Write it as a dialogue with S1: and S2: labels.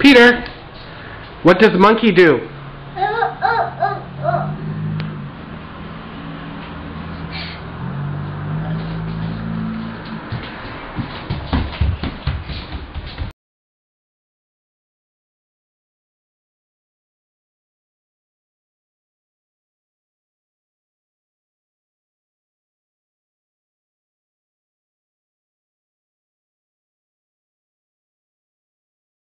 S1: Peter, what does monkey do?